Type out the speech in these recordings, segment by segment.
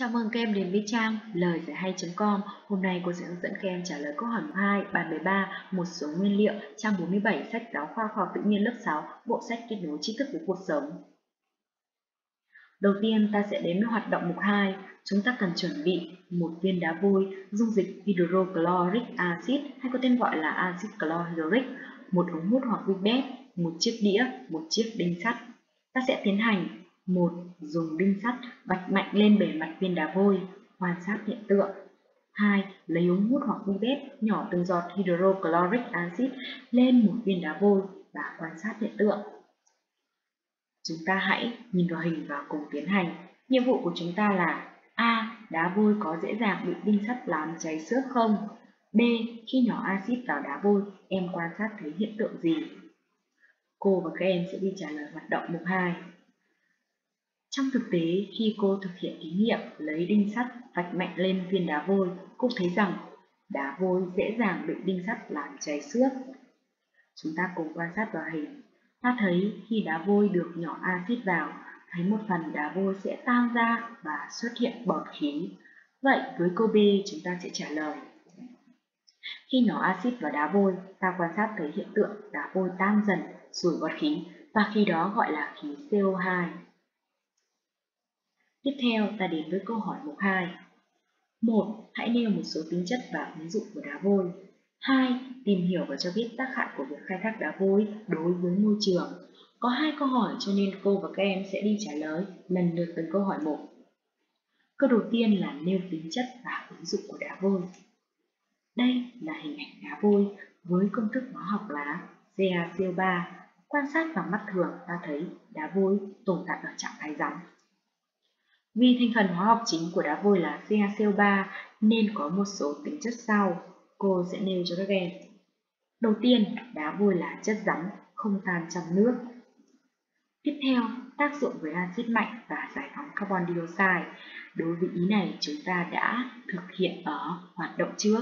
Chào mừng các em đến với trang lời giải hay.com. Hôm nay cô sẽ hướng dẫn các em trả lời câu hỏi 2, bài 13, một số nguyên liệu, trang 47, sách giáo khoa khoa học tự nhiên lớp 6, bộ sách kết nối tri thức với cuộc sống. Đầu tiên ta sẽ đến với hoạt động mục 2. Chúng ta cần chuẩn bị một viên đá vôi, dung dịch hydrochloric acid hay có tên gọi là axit chlorhydric, một ống hút hoặc pipette, một chiếc đĩa, một chiếc đinh sắt. Ta sẽ tiến hành một Dùng đinh sắt vạch mạnh lên bề mặt viên đá vôi, quan sát hiện tượng. 2. Lấy ống hút hoặc bếp nhỏ từng giọt hydrochloric acid lên một viên đá vôi và quan sát hiện tượng. Chúng ta hãy nhìn vào hình và cùng tiến hành. Nhiệm vụ của chúng ta là A. Đá vôi có dễ dàng bị đinh sắt làm cháy xước không? B. Khi nhỏ axit vào đá vôi, em quan sát thấy hiện tượng gì? Cô và các em sẽ đi trả lời hoạt động mục 2. Trong thực tế, khi cô thực hiện thí nghiệm lấy đinh sắt vạch mạnh lên viên đá vôi, cô thấy rằng đá vôi dễ dàng bị đinh sắt làm cháy xước. Chúng ta cùng quan sát vào hình. Ta thấy khi đá vôi được nhỏ axit vào, thấy một phần đá vôi sẽ tan ra và xuất hiện bọt khí. Vậy với câu B chúng ta sẽ trả lời. Khi nhỏ axit vào đá vôi, ta quan sát thấy hiện tượng đá vôi tan dần rồi bọt khí và khi đó gọi là khí CO2. Tiếp theo, ta đến với câu hỏi mục 2. 1. Hãy nêu một số tính chất và ứng dụng của đá vôi. 2. Tìm hiểu và cho biết tác hại của việc khai thác đá vôi đối với môi trường. Có hai câu hỏi cho nên cô và các em sẽ đi trả lời lần lượt từng câu hỏi một. Câu đầu tiên là nêu tính chất và ứng dụng của đá vôi. Đây là hình ảnh đá vôi với công thức hóa học là CaCO3. Quan sát bằng mắt thường, ta thấy đá vôi tồn tại ở trạng thái rắn vì thành phần hóa học chính của đá vôi là CaCO3 nên có một số tính chất sau. Cô sẽ nêu cho các em. Đầu tiên, đá vôi là chất rắn, không tan trong nước. Tiếp theo, tác dụng với axit mạnh và giải phóng carbon dioxide. Đối với ý này, chúng ta đã thực hiện ở hoạt động trước.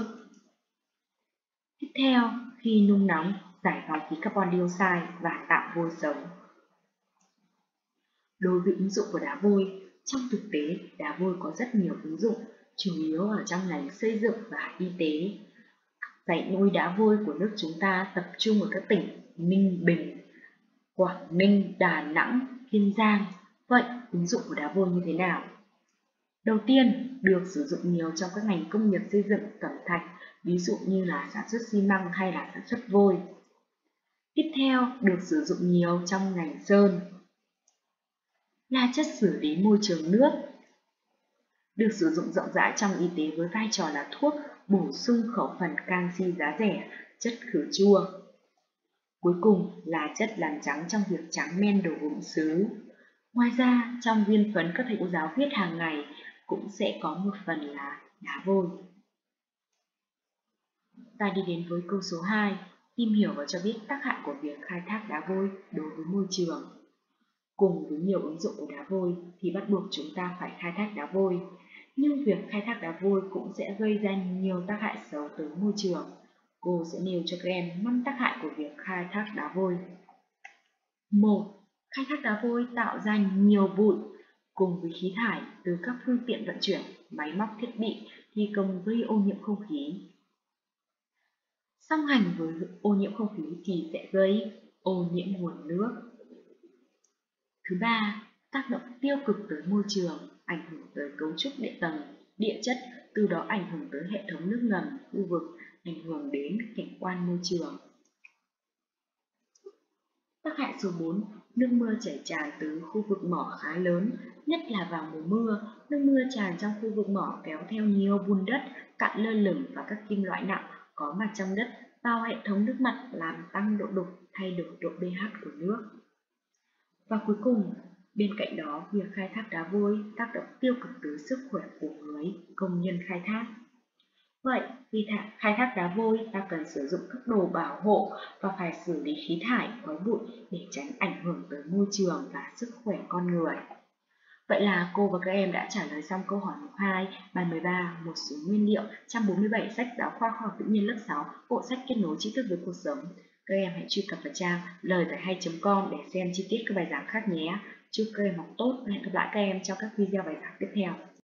Tiếp theo, khi nung nóng, giải phóng khí carbon dioxide và tạo vôi sống. Đối với ứng dụng của đá vôi, trong thực tế, đá vôi có rất nhiều ứng dụng, chủ yếu ở trong ngành xây dựng và y tế. Dãy núi đá vôi của nước chúng ta tập trung ở các tỉnh Ninh Bình, Quảng Ninh, Đà Nẵng, Kiên Giang. Vậy, ứng dụng của đá vôi như thế nào? Đầu tiên, được sử dụng nhiều trong các ngành công nghiệp xây dựng cẩm thạch, ví dụ như là sản xuất xi măng hay là sản xuất vôi. Tiếp theo, được sử dụng nhiều trong ngành sơn, là chất xử lý môi trường nước. Được sử dụng rộng rãi trong y tế với vai trò là thuốc bổ sung khẩu phần canxi giá rẻ, chất khử chua. Cuối cùng là chất làm trắng trong việc trắng men đồ gốm sứ. Ngoài ra, trong viên phấn các thầy cô giáo viết hàng ngày cũng sẽ có một phần là đá vôi. Ta đi đến với câu số 2, tìm hiểu và cho biết tác hại của việc khai thác đá vôi đối với môi trường. Cùng với nhiều ứng dụng của đá vôi thì bắt buộc chúng ta phải khai thác đá vôi. Nhưng việc khai thác đá vôi cũng sẽ gây ra nhiều tác hại xấu tới môi trường. Cô sẽ nêu cho các em 5 tác hại của việc khai thác đá vôi. 1. Khai thác đá vôi tạo ra nhiều bụi cùng với khí thải từ các phương tiện vận chuyển, máy móc thiết bị thi công gây ô nhiễm không khí. Song hành với ô nhiễm không khí thì sẽ gây ô nhiễm nguồn nước. Thứ ba, tác động tiêu cực tới môi trường, ảnh hưởng tới cấu trúc địa tầng, địa chất, từ đó ảnh hưởng tới hệ thống nước ngầm, khu vực, ảnh hưởng đến cảnh quan môi trường. Tác hại số 4, nước mưa chảy tràn từ khu vực mỏ khá lớn, nhất là vào mùa mưa, nước mưa tràn trong khu vực mỏ kéo theo nhiều bùn đất, cạn lơ lửng và các kim loại nặng có mặt trong đất vào hệ thống nước mặt làm tăng độ đục thay đổi độ pH của nước. Và cuối cùng, bên cạnh đó, việc khai thác đá vôi tác động tiêu cực tới sức khỏe của người công nhân khai thác. Vậy, khi khai thác đá vôi, ta cần sử dụng các đồ bảo hộ và phải xử lý khí thải, khói bụi để tránh ảnh hưởng tới môi trường và sức khỏe con người. Vậy là cô và các em đã trả lời xong câu hỏi mục 2, bài 13, một số nguyên liệu, 147 sách giáo khoa khoa học tự nhiên lớp 6, bộ sách kết nối tri thức với cuộc sống. Các em hãy truy cập vào trang lời giải hay.com để xem chi tiết các bài giảng khác nhé. Chúc các em học tốt và hẹn gặp lại các em trong các video bài giảng tiếp theo.